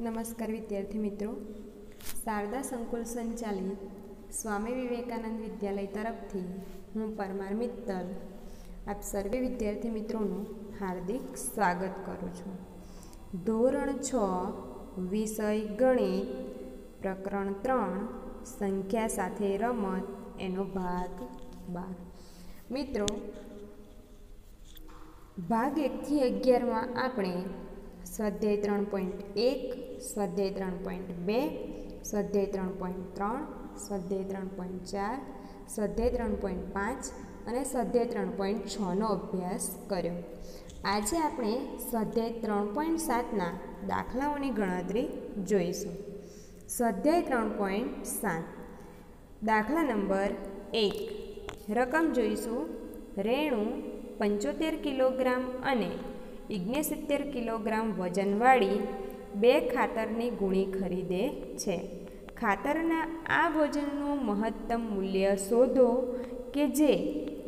નમસ્કાર વિદ્યાર્થી મિત્રો. શારદા સંકુલ સંચાલિત સ્વામી વિવેકાનંદ વિદ્યાલય તરફથી હું પરમાર મિત્તલ આપ સર્વે વિદ્યાર્થી મિત્રોનું હાર્દિક સ્વાગત કરું છું. ધોરણ છ, વિષય ગણિત, પ્રકરણ ત્રણ, સંખ્યા સાથે રમત, એનો ભાગ બાર. મિત્રો, ભાગ એકથી અગિયારમાં આપણે સ્વાધ્યાય ત્રણ પોઈન્ટ એક, સ્વાધ્યાય ત્રણ પોઈન્ટ બે, સ્વાધ્યાય ત્રણ પોઈન્ટ ત્રણ, સ્વાધ્યાય ત્રણ પોઈન્ટ ચાર, સ્વાધ્યાય ત્રણ પોઈન્ટ પાંચ અને સ્વાધ્યાય ત્રણ પોઈન્ટ છનો અભ્યાસ કર્યો. આજે આપણે સ્વાધ્યાય ત્રણ પોઈન્ટ સાતના દાખલાઓની ગણતરી જોઈશું. સ્વાધ્યાય ત્રણ પોઈન્ટ સાત. દાખલા નંબર એક. રકમ જોઈશું. રેણુ પંચોતેર કિલોગ્રામ અને ઓગણસિત્તેર કિલોગ્રામ વજનવાળી બે ખાતરની ગુણી ખરીદે છે. ખાતરના આ વજનનું મહત્તમ મૂલ્ય શોધો કે જે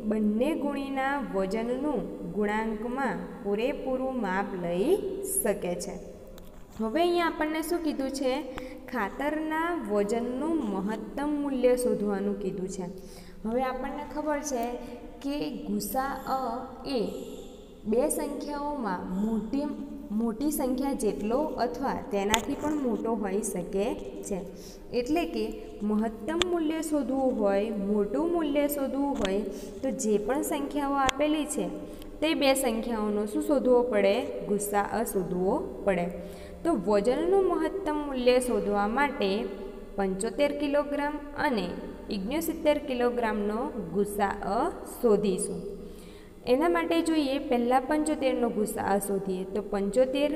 બંને ગુણીના વજનનું ગુણાંકમાં પૂરેપૂરું માપ લઈ શકે છે. હવે અહીંયા આપણને શું કીધું છે? ખાતરના વજનનું મહત્તમ મૂલ્ય શોધવાનું કીધું છે. હવે આપણને ખબર છે કે ગુસા અ એ બે સંખ્યાઓમાં મોટી મોટી સંખ્યા જેટલો અથવા તેનાથી પણ મોટો હોઈ શકે છે. એટલે કે મહત્તમ મૂલ્ય શોધવું હોય, મોટું મૂલ્ય શોધવું હોય, તો જે પણ સંખ્યાઓ આપેલી છે, તે બે સંખ્યાઓનો શું શોધવો પડે? ગુસ્સા અ શોધવો પડે. તો વજનનું મહત્તમ મૂલ્ય શોધવા માટે પંચોતેર કિલોગ્રામ અને ઓગણસિત્તેર કિલોગ્રામનો ગુસ્સા અ શોધીશું. એના માટે જોઈએ, પહેલાં પંચોતેરનો ગુસ્સા શોધીએ તો પંચોતેર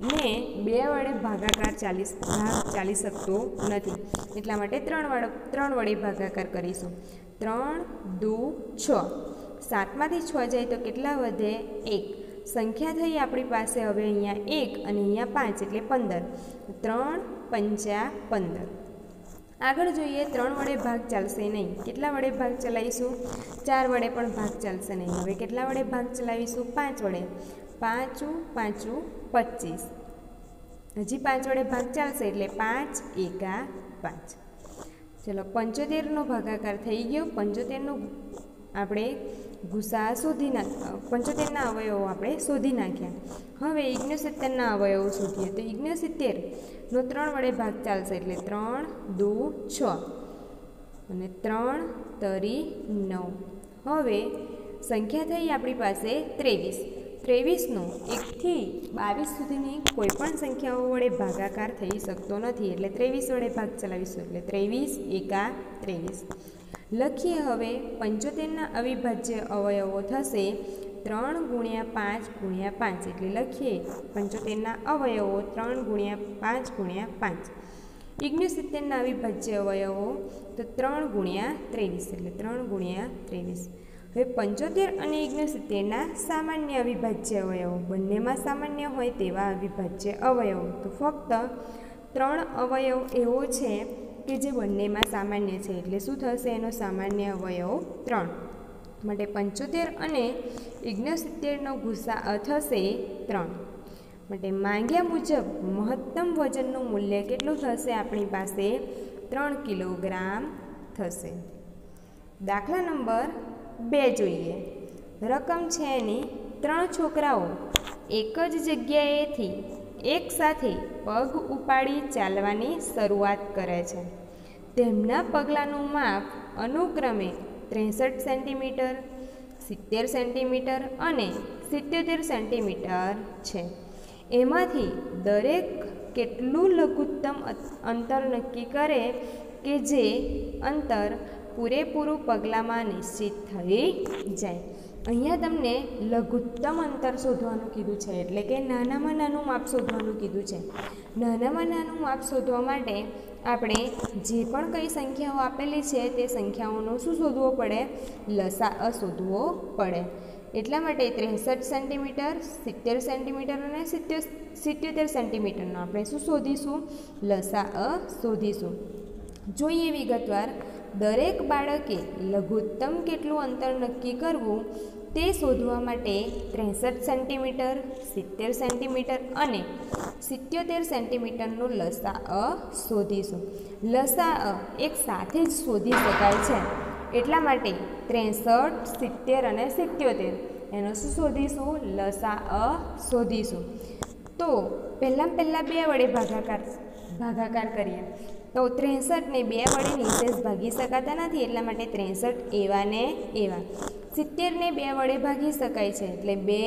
ને બે વડે ભાગાકાર ચાલી ભાગ ચાલી શકતો નથી. એટલા માટે ત્રણ વડે ત્રણ વડે ભાગાકાર કરીશું. ત્રણ, દુ, છ. સાતમાંથી છ જાય તો કેટલા વધે? એક. સંખ્યા થઈ આપણી પાસે હવે અહીંયા એક અને અહીંયા પાંચ, એટલે પંદર. ત્રણ, પંચા પંદર. આગળ જોઈએ, ત્રણ વડે ભાગ ચાલશે નહીં. કેટલા વડે ભાગ ચલાવીશું? ચાર વડે પણ ભાગ ચાલશે નહીં. હવે કેટલા વડે ભાગ ચલાવીશું? પાંચ વડે. પાંચું પાંચું, પચીસ. હજી પાંચ વડે ભાગ ચાલશે એટલે પાંચ, એકા, પાંચ. ચલો, પંચોતેરનો ભાગાકાર થઈ ગયો. પંચોતેરનું આપણે ગુસા શોધી નાખ પંચોતેરના અવયવો આપણે શોધી નાખ્યા. હવે ઓગણસિત્તેરના અવયવો શોધીએ. તો ઓગણસિત્તેરનો ત્રણ વડે ભાગ ચાલશે એટલે ત્રણ, દુ, છ. અને ત્રણ, તરી, નવ. હવે સંખ્યા થઈ આપણી પાસે ત્રેવીસ. ત્રેવીસનો એકથી બાવીસ સુધીની કોઈ પણ સંખ્યાઓ વડે ભાગાકાર થઈ શકતો નથી. એટલે ત્રેવીસ વડે ભાગ ચલાવીશું. એટલે ત્રેવીસ, એકા, ત્રેવીસ. લખીએ હવે પંચોતેરના અવિભાજ્ય અવયવો થશે. ત્રણ ગુણ્યા પાંચ ગુણ્યા પાંચ એટલે લખીએ પંચોતેરના અવયવો ત્રણ ગુણ્યા પાંચ ગુણ્યા પાંચ. ઓગણસિત્તેરના અવિભાજ્ય અવયવો તો ત્રણ ગુણ્યા ત્રેવીસ એટલે ત્રણ ગુણ્યા ત્રેવીસ. હવે પંચોતેર અને ઓગણસિત્તેરના સામાન્ય અવિભાજ્ય અવયવો બંનેમાં સામાન્ય હોય તેવા અવિભાજ્ય અવયવો. તો ફક્ત ત્રણ અવયવ એવો છે કે જે બંનેમાં સામાન્ય છે. એટલે શું થશે? એનો સામાન્ય અવયવ ત્રણ. માટે પંચોતેર અને ઓગણસિત્તેરનો ગુસ્સા થશે ત્રણ. માટે માંગ્યા મુજબ મહત્તમ વજનનું મૂલ્ય કેટલું થશે? આપણી પાસે ત્રણ કિલોગ્રામ થશે. દાખલા નંબર બે જોઈએ. રકમ છે એની ત્રણ છોકરાઓ. એક જ જગ્યાએથી એકસાથે પગ ઉપાડી ચાલવાની શરૂઆત કરે છે. તેમના પગલાંનું માપ અનુક્રમે ત્રેસઠ સેન્ટીમીટર, સિત્તેર સેન્ટીમીટર અને સિત્યોતેર સેન્ટીમીટર છે. એમાંથી દરેક કેટલું લઘુત્તમ અંતર નક્કી કરે કે જે અંતર પૂરેપૂરું પગલાંમાં નિશ્ચિત થઈ જાય? અહીંયા તમને લઘુત્તમ અંતર શોધવાનું કીધું છે, એટલે કે નાનામાં નાનું માપ શોધવાનું કીધું છે. નાનામાં નાનું માપ શોધવા માટે આપણે જે પણ કઈ સંખ્યાઓ આપેલી છે, તે સંખ્યાઓનો શું શોધવો પડે? લસા અ શોધવો પડે. એટલા માટે ત્રેસઠ સેન્ટીમીટર, સિત્તેર સેન્ટીમીટર અને સિત્તેર, સિત્યોતેર સેન્ટીમીટરનો આપણે શું શોધીશું? લસા અ શોધીશું. જોઈએ વિગતવાર, દરેક બાળકે લઘુત્તમ કેટલું અંતર નક્કી કરવું? તે શોધવા માટે ત્રેસઠ સેન્ટીમીટર, સિત્તેર સેન્ટીમીટર અને સિત્યોતેર સેન્ટીમીટરનું લસા અ શોધીશું. લસા અ એક સાથે જ શોધી શકાય છે. એટલા માટે ત્રેસઠ, સિત્તેર અને સિત્યોતેર એનો શું શોધીશું? લસા અ શોધીશું. તો પહેલાં પહેલાં બે વડે ભાગાકાર ભાગાકાર કરીએ. તો ત્રેસઠને બે વડે નિશેષ ભાગી શકાતા નથી, એટલા માટે ત્રેસઠ એવા ને એવા. સિત્તેરને બે વડે ભાગી શકાય છે. એટલે બે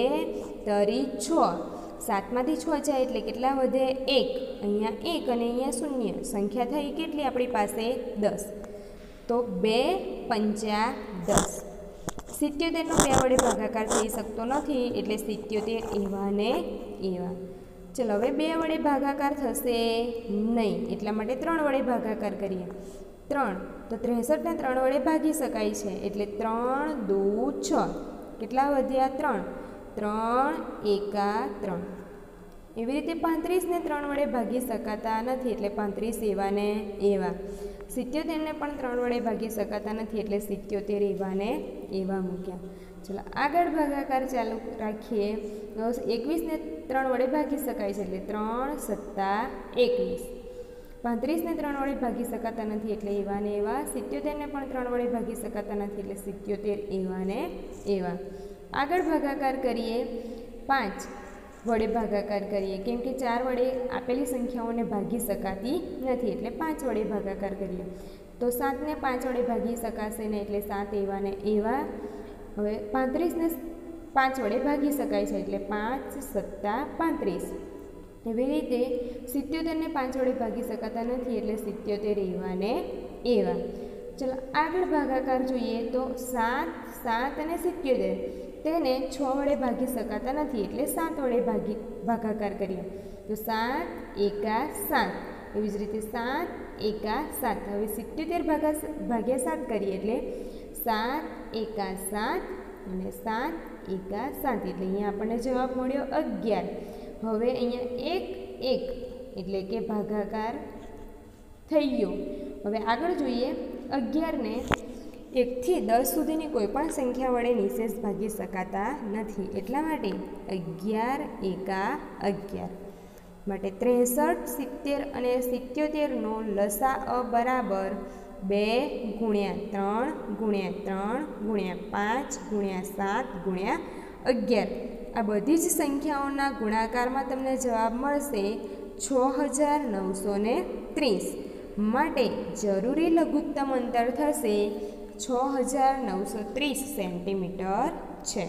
તરી છ. સાતમાંથી છ જાય એટલે કેટલા વધે એક? અહીંયા એક અને અહીંયા શૂન્ય. સંખ્યા થઈ કેટલી આપણી પાસે? દસ. તો બે પંચા દસ. સિત્યોતેરનો બે વડે ભાગાકાર થઈ શકતો નથી, એટલે સિત્યોતેર એવા ને એવા. ચલો, હવે બે વડે ભાગાકાર થશે નહીં. એટલા માટે ત્રણ વડે ભાગાકાર કરીએ. ત્રણ. તો ત્રેસઠને ત્રણ વડે ભાગી શકાય છે. એટલે ત્રણ, દૂ, છ. કેટલા વધ્યા? ત્રણ. ત્રણ, એકા, ત્રણ. એવી રીતે પાંત્રીસને ત્રણ વડે ભાગી શકાતા નથી, એટલે પાંત્રીસ એવા ને એવા. સિત્યોતેરને પણ ત્રણ વડે ભાગી શકાતા નથી, એટલે સિત્યોતેર એવા ને એવા મૂક્યા. ચલો, આગળ ભાગાકાર ચાલુ રાખીએ. એકવીસને ત્રણ વડે ભાગી શકાય છે, એટલે ત્રણ સત્તા એકવીસ. પાંત્રીસને ત્રણ વડે ભાગી શકાતા નથી એટલે એવા ને એવા, સિત્યોતેરને પણ ત્રણ વડે ભાગી શકાતા નથી એટલે સિત્યોતેર એવા ને એવા. આગળ ભાગાકાર કરીએ. પાંચ વડે ભાગાકાર કરીએ. કેમ કે ચાર વડે આપેલી સંખ્યાઓને ભાગી શકાતી નથી એટલે પાંચ વડે ભાગાકાર કરીએ. તો સાતને પાંચ વડે ભાગી શકાશે ને એટલે સાત એવા ને એવા. હવે પાંત્રીસને પાંચ વડે ભાગી શકાય છે એટલે પાંચ સત્તા પાંત્રીસ. એવી રીતે સિત્યોતેરને પાંચ વડે ભાગી શકાતા નથી એટલે સિત્યોતેર એવા ને એવા. ચલો આગળ ભાગાકાર જોઈએ તો સાત સાત અને સિત્યોતેર. તેને છ વડે ભાગી શકાતા નથી એટલે સાત વડે ભાગી, ભાગાકાર કરીએ. તો સાત, એકા, સાત. એવી જ રીતે સાત, એકા, સાત. હવે સિત્યોતેર ભાગા ભાગ્યા સાત કરીએ એટલે સાત, એકા, સાત અને સાત, એકા, સાત. એટલે અહીંયા આપણને જવાબ મળ્યો અગિયાર. હવે અહીંયા એક એક એટલે કે ભાગાકાર થઈ ગયો. હવે આગળ જોઈએ અગિયારને એકથી દસ સુધીની કોઈપણ સંખ્યા વડે નિશેષ ભાગી શકાતા નથી. એટલા માટે અગિયાર એકા અગિયાર. માટે ત્રેસઠ, સિત્તેર અને સિત્યોતેરનો લસા અ બરાબર બે ગુણ્યા ત્રણ ગુણ્યા ત્રણ ગુણ્યા પાંચ ગુણ્યા સાત ગુણ્યા અગિયાર. આ બધી જ સંખ્યાઓના ગુણાકારમાં તમને જવાબ મળશે છ હજાર નવસો ને ત્રીસ. માટે જરૂરી લઘુત્તમ અંતર થશે છ હજાર નવસો ત્રીસ સેન્ટીમીટર છે.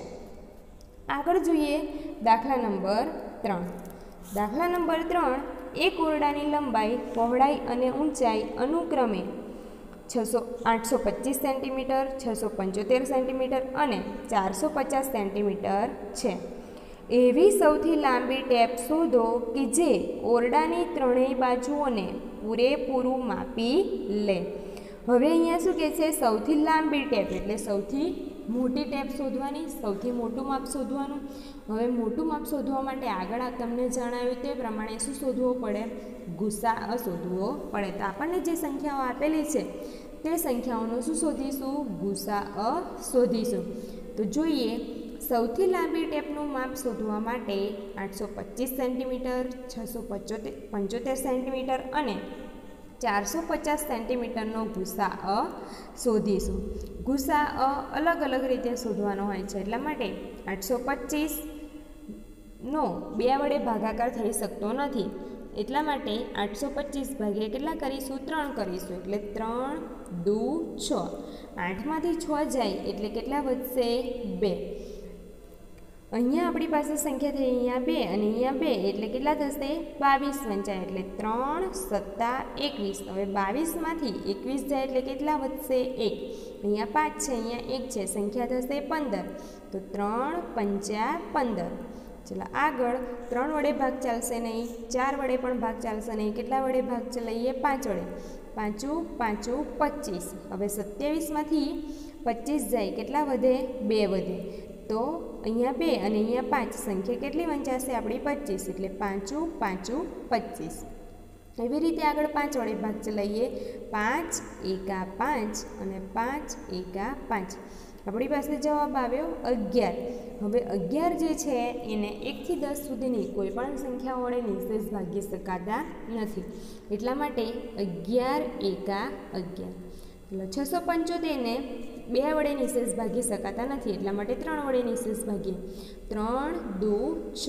આગળ જોઈએ દાખલા નંબર ત્રણ. દાખલા નંબર ત્રણ, એક ઓરડાની લંબાઈ, પહોળાઈ અને ઊંચાઈ અનુક્રમે છસો આઠસો પચીસ સેન્ટીમીટર, છસો પંચોતેર સેન્ટીમીટર અને ચારસો પચાસ સેન્ટીમીટર છે. એવી સૌથી લાંબી ટેપ શોધો કે જે ઓરડાની ત્રણેય બાજુઓને પૂરેપૂરું માપી લે. હવે અહીંયા શું કહે છે? સૌથી લાંબી ટેપ એટલે સૌથી મોટી ટેપ શોધવાની, સૌથી મોટું માપ શોધવાનું. હવે મોટું માપ શોધવા માટે આગળ આ તમને જણાવ્યું તે પ્રમાણે શું શોધવો પડે? ગુસ્સા શોધવો પડે. તો આપણને જે સંખ્યાઓ આપેલી છે, તે સંખ્યાઓનું શું શોધીશું? ગુસ્સા અ શોધીશું. તો જોઈએ, સૌથી લાંબી ટેપનું માપ શોધવા માટે આઠસો પચીસ સેન્ટીમીટર, છસો પંચોતેર સેન્ટીમીટર અને ચારસો પચાસ સેન્ટીમીટરનો ગુસા અ શોધીશું. ગુસા અ અલગ અલગ રીતે શોધવાનો હોય છે, એટલા માટે આઠસો પચીસનો બે વડે ભાગાકાર થઈ શકતો નથી. એટલા માટે આઠસો પચીસ ભાગ્યા કેટલા કરીશું? ત્રણ કરીશું, એટલે ત્રણ દુ છ. આઠમાંથી છ જાય એટલે કેટલા વધશે? બે. અહીંયા આપણી પાસે સંખ્યા થઈ અહીંયા બે અને અહીંયા બે એટલે કેટલા થશે? બાવીસ વંચાય એટલે ત્રણ સત્તા એકવીસ. હવે બાવીસમાંથી એકવીસ જાય એટલે કેટલા વધશે? એક. અહીંયા પાંચ છે, અહીંયા એક છે, સંખ્યા થશે પંદર. તો ત્રણ પંચા પંદર. ચલો આગળ ત્રણ વડે ભાગ ચાલશે નહીં, ચાર વડે પણ ભાગ ચાલશે નહીં. કેટલા વડે ભાગ ચલાવીએ પાંચ વડે. પાંચું પાંચું, પચીસ. હવે સત્યાવીસમાંથી પચીસ જાય, કેટલા વધે? બે વધે. તો અહીંયા બે અને અહીંયા પાંચ સંખ્યા કેટલી વંચાશે આપણી પચીસ એટલે પાંચું પાંચું પચીસ એવી રીતે આગળ પાંચ વડે ભાગ ચલાવીએ. પાંચ એકા પાંચ અને પાંચ એકા પાંચ. આપણી પાસે જવાબ આવ્યો અગિયાર. હવે અગિયાર જે છે, એને એકથી દસ સુધીની કોઈ પણ સંખ્યા વડે નિશેષ ભાગી શકાતા નથી. એટલા માટે અગિયાર એકા અગિયાર. એટલે છસો પંચોતેરને બે વડે નિશેષ ભાગી શકાતા નથી, એટલા માટે ત્રણ વડે નિશેષ ભાગીએ ત્રણ દુ છ.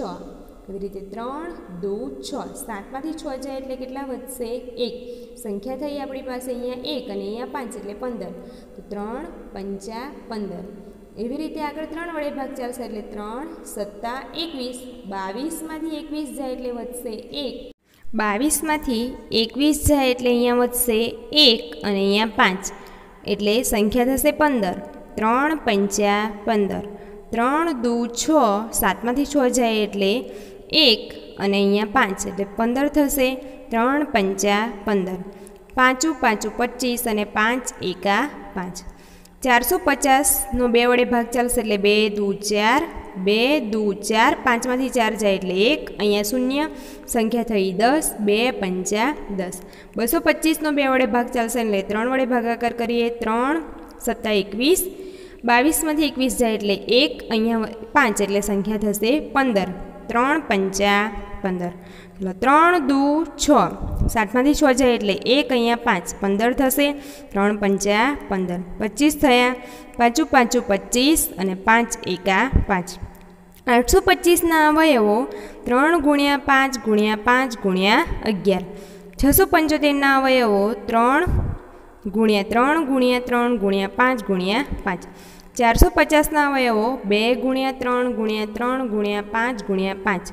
એવી રીતે ત્રણ દુ છ. સાતમાંથી છ જાય એટલે કેટલા વધશે? એક. સંખ્યા થઈ આપણી પાસે અહીંયા એક અને અહીંયા પાંચ એટલે પંદર. તો ત્રણ પંચા પંદર. એવી રીતે આગળ ત્રણ વડે ભાગ ચાલશે એટલે ત્રણ સત્તા એકવીસ. બાવીસમાંથી એકવીસ જાય એટલે વધશે એક. બાવીસમાંથી એકવીસ જાય એટલે અહીંયા વધશે એક અને અહીંયા પાંચ. એટલે સંખ્યા થશે પંદર. ત્રણ પંચ્યા પંદર. ત્રણ દુ છ સાતમાંથી છ જાય એટલે એક અને અહીંયા પાંચ. એટલે પંદર થશે. ત્રણ પંચા પંદર. પાંચું પાંચું પચીસ અને પાંચ એકા પાંચ. ચારસો પચાસનો બે વડે ભાગ ચાલશે એટલે બે દુ ચાર બે, દુ, ચાર, પાંચમાંથી ચાર જાય એટલે એક, અહીંયા શૂન્ય, સંખ્યા થઈ દસ, બે, પંચા, દસ. બસો પચીસનો બે વડે ભાગ ચાલશે એટલે ત્રણ વડે ભાગાકાર કરીએ, ત્રણ, સત્તા એકવીસ. બાવીસમાંથી એકવીસ જાય એટલે એક, અહીંયા પાંચ એટલે સંખ્યા થશે પંદર. ત્રણ, પંચા પંદર. એટલે ત્રણ, દુ, છ. સાતમાંથી છ જાય એટલે એક અહીંયા પાંચ, પંદર થશે. ત્રણ પંચા પંદર. પચીસ થયા. પાંચું પાંચું પચીસ અને પાંચ એકા પાંચ. આઠસો પચીસના અવયવો ત્રણ ગુણ્યા પાંચ ગુણ્યા પાંચ ગુણ્યા અગિયાર. છસો પંચોતેરના અવયવો ત્રણ ગુણ્યા ત્રણ ગુણ્યા ત્રણ ગુણ્યા પાંચ ગુણ્યા પાંચ. ચારસો પચાસના અવયવો બે ગુણ્યા ત્રણ ગુણ્યા ત્રણ ગુણ્યા પાંચ ગુણ્યા પાંચ.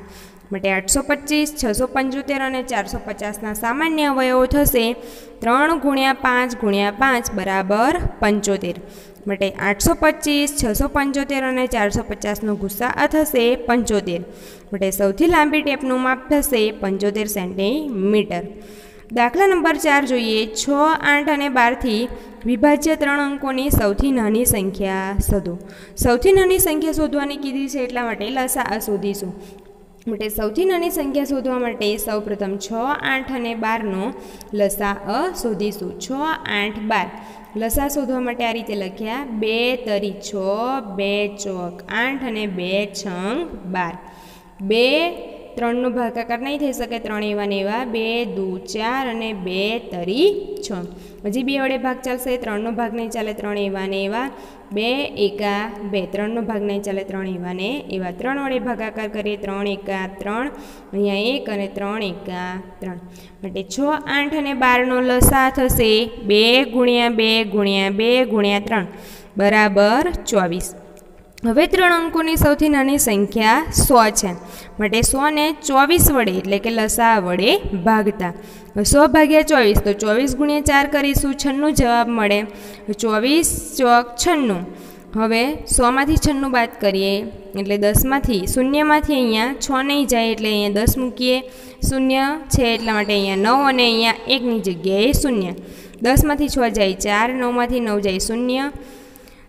માટે આઠસો પચીસ, છસો પંચોતેર અને ચારસો પચાસના સામાન્ય અવયવો થશે ત્રણ ગુણ્યા પાંચ ગુણ્યા પાંચ બરાબર પંચોતેર. માટે આઠસો પચીસ, છસો પંચોતેર અને ચારસો પચાસનો ગુસ્સા થશે પંચોતેર. માટે સૌથી લાંબી ટેપનું માપ થશે પંચોતેર સેન્ટીમીટર. દાખલા નંબર ચાર જોઈએ. છ, આઠ અને બારથી વિભાજ્ય ત્રણ અંકોની સૌથી નાની સંખ્યા શોધો. સૌથી નાની સંખ્યા શોધવાની કીધી છે એટલા માટે લસા શોધીશું. માટે સૌથી નાની સંખ્યા શોધવા માટે સૌપ્રથમ છ, આઠ અને બારનો લસા અ શોધીશું. છ, આઠ, બાર. લસા શોધવા માટે આ રીતે લખ્યા. બે તરી છ, બે ચોક. આઠ અને બે છંગ બાર. બે ત્રણનો ભાગાકાર નહીં થઈ શકે. ત્રણ એવા ને એવા, બે, દુ, ચાર અને બે તરી છ. હજી બે વડે ભાગ ચાલશે. ત્રણનો ભાગ નહીં ચાલે ત્રણ એવા ને એવા, બે એકા, બે. ત્રણનો ભાગ નહીં ચાલે ત્રણ એવા ને એવા. ત્રણ વડે ભાગાકાર કરીએ, ત્રણ એકા, ત્રણ. અહીંયા એક અને ત્રણ એકા, ત્રણ. માટે છ, આઠ અને બારનો લસા થશે બે ગુણ્યા બે ગુણ્યા બે ગુણ્યા ત્રણ. બરાબર ચોવીસ. હવે ત્રણ અંકોની સૌથી નાની સંખ્યા સો છે. માટે સોને ચોવીસ વડે એટલે કે લસા વડે ભાગતા. સો ભાગ્યા ચોવીસ, તો ચોવીસ ગુણ્યા ચાર કરીશું, છન્નું જવાબ મળે. ચોવીસ ચોક છન્નું. હવે સોમાંથી છન્નું બાદ કરીએ, એટલે દસમાંથી, શૂન્યમાંથી અહીંયા છ નહીં જાય એટલે અહીંયા દસ મૂકીએ. શૂન્ય છે એટલા માટે અહીંયા નવ અને અહીંયા એકની જગ્યાએ શૂન્ય. દસમાંથી છ જાય, ચાર નવમાંથી નવ જાય, શૂન્ય.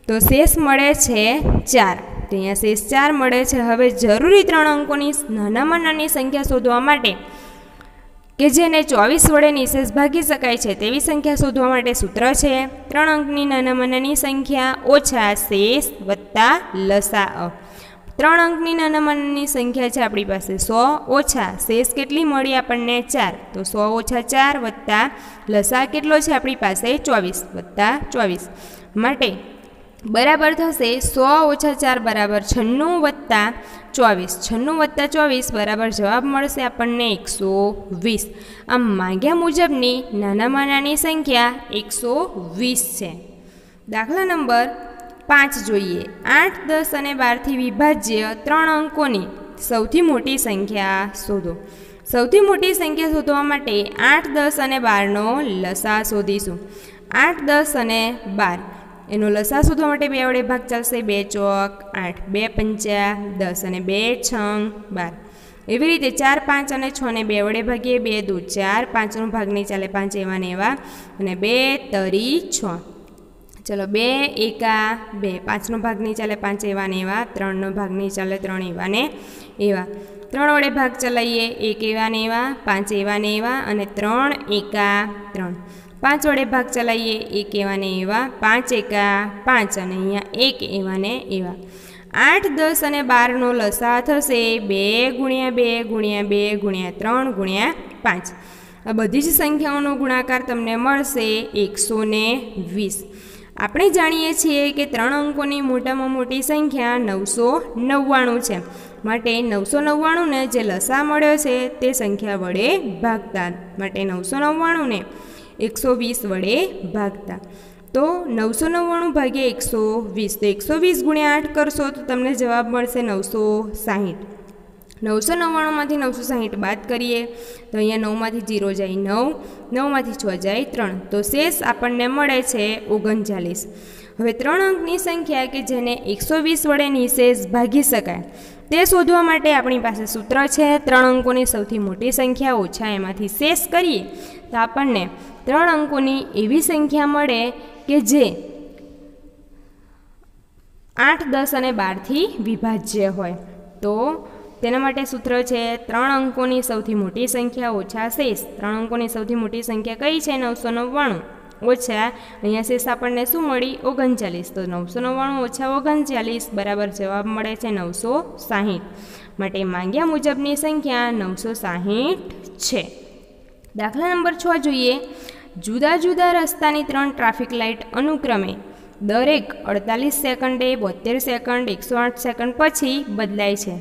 તો શેષ મળે છે ચાર. તો અહીંયા શેષ ચાર મળે છે. હવે જરૂરી ત્રણ અંકોની નાનામાં નાની સંખ્યા શોધવા માટે કે જેને ચોવીસ વડે નિશેષ ભાગી શકાય છે તેવી સંખ્યા શોધવા માટે સૂત્ર છે. ત્રણ અંકની નાનામાં નાની સંખ્યા ઓછા શેષ વત્તા લસા અ ત્રણ અંકની નાનામાં નાની સંખ્યા છે આપણી પાસે સો. ઓછા શેષ કેટલી મળી આપણને ચાર? તો સો ઓછા ચાર વત્તા લસા કેટલો છે આપણી પાસે? ચોવીસ વત્તા ચોવીસ. માટે બરાબર થશે સો ઓછા ચાર બરાબર છન્નું વત્તા ચોવીસ. છન્નું વત્તા ચોવીસ બરાબર જવાબ મળશે આપણને એકસો વીસ. આમ માંગ્યા મુજબની નાનામાં નાની સંખ્યા એકસો વીસ છે. દાખલા નંબર પાંચ જોઈએ. આઠ, દસ અને બારથી વિભાજ્ય ત્રણ અંકોની સૌથી મોટી સંખ્યા શોધો. સૌથી મોટી સંખ્યા શોધવા માટે આઠ, દસ અને બારનો લસા શોધીશું. આઠ, દસ અને બાર. એનો લસા શોધવા માટે બે વડે ભાગ ચાલશે. બે ચોક, આઠ, બે પંચા, દસ અને બે છંગ, બાર. એવી રીતે ચાર, પાંચ અને છને બે વડે ભાગીએ. બે દુ ચાર પાંચનો ભાગ નહીં ચાલે. પાંચ એવા ને એવા. અને બે તરી છ. ચલો, બે, એકા, બે. પાંચનો ભાગ નહીં ચાલે. પાંચ એવા ને એવા. ત્રણનો ભાગ નહીં ચાલે. ત્રણ એવા ને એવા. ત્રણ વડે ભાગ ચલાવીએ. એક એવા ને એવા, પાંચ એવા ને એવા અને ત્રણ એકા ત્રણ. પાંચ વડે ભાગ ચલાવીએ. એક એવા ને એવા, પાંચ એકા પાંચ અને અહીંયા એક એવા ને એવા. આઠ, દસ અને બારનો લસા થશે. બે ગુણ્યા બે ગુણ્યા બે ગુણ્યા ત્રણ ગુણ્યા પાંચ. આ બધી જ સંખ્યાઓનો ગુણાકાર તમને મળશે એકસો ને વીસ. આપણે જાણીએ છીએ કે ત્રણ અંકોની મોટામાં મોટી સંખ્યા નવસો નવ્વાણું છે. માટે નવસો નવ્વાણુંને જે લસા મળ્યો છે તે સંખ્યા વડે ભાગતા. માટે નવસો નવ્વાણુંને એકસો વીસ વડે ભાગતા. તો નવસો નવ્વાણું ભાગે એકસો વીસ, તો એકસો વીસ ગુણ્યા આઠ કરશો તો તમને જવાબ મળશે નવસો સાહીઠ. નવસો નવ્વાણુંમાંથી નવસો સાહીઠ બાદ કરીએ, તો અહીંયા નવમાંથી જીરો જાય નવ, નવમાંથી છ જાય ત્રણ. તો શેષ આપણને મળે છે ઓગણચાલીસ. હવે ત્રણ અંકની સંખ્યા કે જેને એકસો વીસ વડે નિશેષ ભાગી શકાય તે શોધવા માટે આપણી પાસે સૂત્ર છે. ત્રણ અંકોની સૌથી મોટી સંખ્યા ઓછા એમાંથી શેષ કરીએ તો આપણને ત્રણ અંકોની એવી સંખ્યા મળે કે જે આઠ, દસ અને બારથી વિભાજ્ય હોય. તો તેના માટે સૂત્ર છે ત્રણ અંકોની સૌથી મોટી સંખ્યા ઓછા શેષ. ત્રણ અંકોની સૌથી મોટી સંખ્યા કઈ છે? નવસો નવ્વાણું. ઓછા અહીંયા શેષ આપણને શું મળી? ઓગણચાલીસ. તો નવસો નવ્વાણું ઓછા ઓગણચાલીસ બરાબર જવાબ મળે છે નવસો સાહીઠ. માટે માંગ્યા મુજબની સંખ્યા નવસો સાહીઠ છે. દાખલા નંબર છ જોઈએ. જુદા જુદા રસ્તાની ત્રણ ટ્રાફિક લાઇટ અનુક્રમે દરેક અડતાલીસ સેકન્ડે બોતેર સેકન્ડ, એકસો આઠ સેકન્ડ પછી બદલાય છે.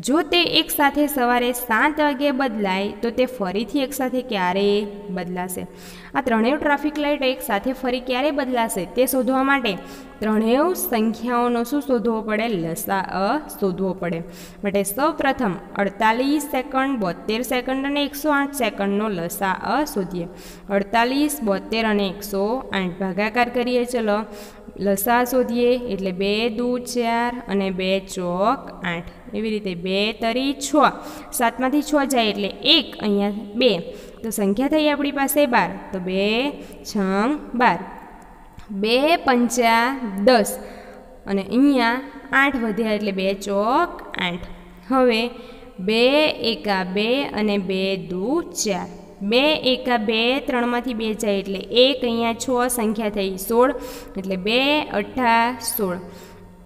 જો તે એકસાથે સવારે સાત વાગે બદલાય, તો તે ફરીથી એકસાથે ક્યારે બદલાશે? આ ત્રણેય ટ્રાફિક લાઇટ એકસાથે ફરી ક્યારે બદલાશે તે શોધવા માટે ત્રણેય સંખ્યાઓનો શું શોધવો પડે? લસા, અ, શોધવો પડે. માટે સૌ પ્રથમ અડતાલીસ સેકન્ડ બોતેર સેકન્ડ અને એકસો આઠ સેકન્ડનો લસા, અ શોધીએ. અડતાલીસ બોતેર અને એકસો આઠ ભાગાકાર કરીએ, ચલો. લસા શોધીએ, એટલે બે દૂ ચાર અને બે ચોક આઠ. એવી રીતે બે તરી છ. સાતમાંથી છ જાય એટલે એક, અહીંયા બે. તો સંખ્યા થઈ આપણી પાસે બાર. તો બે છ બાર. બે પંચા દસ. અને અહીંયા આઠ વધ્યા એટલે બે ચોક આઠ. હવે બે એકા બે અને બે દુ ચાર. બે એકા બે ત્રણમાંથી બે જાય એટલે એક અહીંયા છ સંખ્યા થઈ સોળ. એટલે બે અઠ્ઠા સોળ.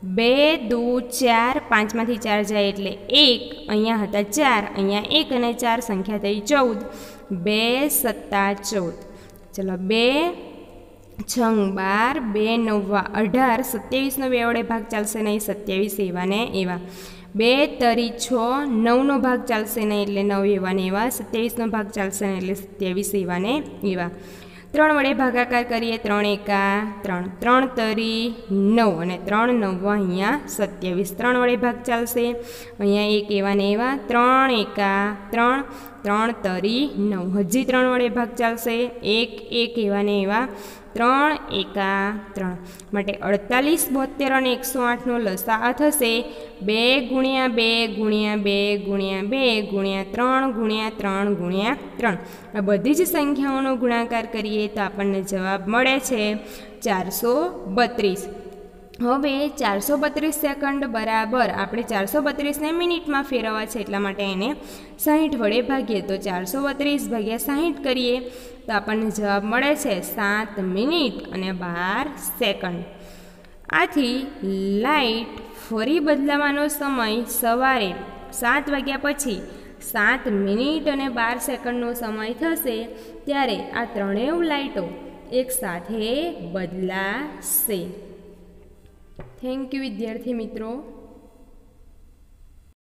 બે, દુ, ચાર, પાંચમાંથી ચાર જાય એટલે એક, અહીંયા હતા ચાર, અહીંયા એક અને ચાર, સંખ્યા થઈ ચૌદ. બે, સત્તા, ચૌદ. ચલો, બે છંગ બાર, બે, નવ્વા, અઢાર, સત્યાવીસનો બે વડે ભાગ ચાલશે નહીં, સત્યાવીસ એવા ને એવા. બે, તરી, છ, નવનો ભાગ ચાલશે નહીં એટલે નવ એવા ને એવા, સત્યાવીસનો ભાગ ચાલશે નહીં એટલે સત્યાવીસ એવા ને એવા. ત્રણ વડે ભાગાકાર કરીએ, ત્રણ એકા, ત્રણ. ત્રણ તરી નવ અને ત્રણ નવ અહીંયા સત્યાવીસ. ત્રણ વડે ભાગ ચાલશે. અહીંયા એક એવા ને એવા. ત્રણ એકા, ત્રણ. ત્રણ તરી નવ. હજી ત્રણ વડે ભાગ ચાલશે. એક એક એવા ને એવા. ત્રણ એકા ત્રણ. માટે અડતાલીસ, બોતેર અને એકસો આઠનો લસાઅ થશે બે ગુણ્યા બે ગુણ્યા બે ગુણ્યા બે ગુણ્યા ત્રણ ગુણ્યા ત્રણ ગુણ્યા ત્રણ. આ બધી જ સંખ્યાઓનો ગુણાકાર કરીએ તો આપણને જવાબ મળે છે ચારસો બત્રીસ. હવે ચારસો બત્રીસ સેકન્ડ બરાબર આપણે ચારસો બત્રીસને મિનિટમાં ફેરવવા છે એટલા માટે એને સાહીઠ વડે ભાગીએ. તો ચારસો બત્રીસ ભાગ્યા સાહીઠ કરીએ તો આપણને જવાબ મળે છે સાત મિનિટ અને બાર સેકન્ડ. આથી લાઇટ ફરી બદલાવાનો સમય સવારે સાત વાગ્યા પછી સાત મિનિટ અને બાર સેકન્ડનો સમય થશે ત્યારે આ ત્રણેય લાઇટો એકસાથે બદલાશે. થેન્ક યુ વિદ્યાર્થી મિત્રો.